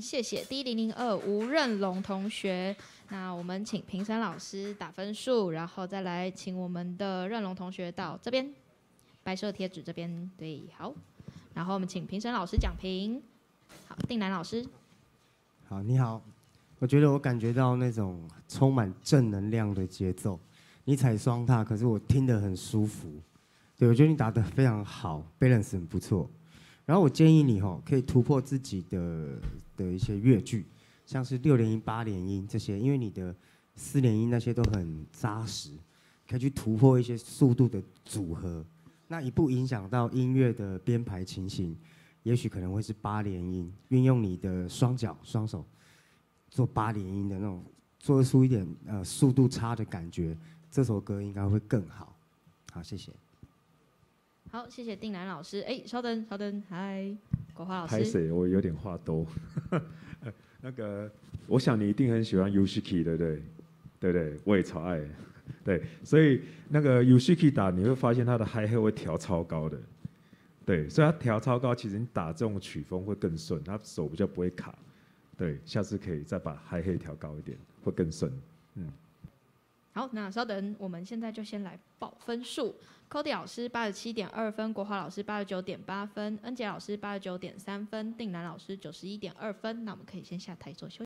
谢谢 D 零零二吴任龙同学。那我们请评审老师打分数，然后再来请我们的任龙同学到这边，白色贴纸这边。对，好。然后我们请评审老师讲评。好，定南老师。好，你好。我觉得我感觉到那种充满正能量的节奏。你踩双踏，可是我听得很舒服。对，我觉得你打得非常好，balance 很不错。然后我建议你吼，可以突破自己的的一些乐句，像是六连音、八连音这些，因为你的四连音那些都很扎实，可以去突破一些速度的组合。那一不影响到音乐的编排情形，也许可能会是八连音，运用你的双脚双手做八连音的那种，做出一点呃速度差的感觉，这首歌应该会更好。好，谢谢。好，谢谢定南老师。哎，稍等，稍等，嗨，国华老师。拍谁？我有点话多。那个，我想你一定很喜欢 Ushiki，对不对？对不对？我也超爱。对，所以那个 Ushiki 打，你会发现他的 Hi Hat 会调超高的。对，所以他调超高，其实你打这种曲风会更顺，他手比较不会卡。对，下次可以再把 Hi Hat 调高一点，会更顺。嗯。好，那稍等，我们现在就先来报分数。Cody 老师八十七点二分，国华老师八十九点八分，恩杰老师八十九点三分，定南老师九十一点二分。那我们可以先下台做休息。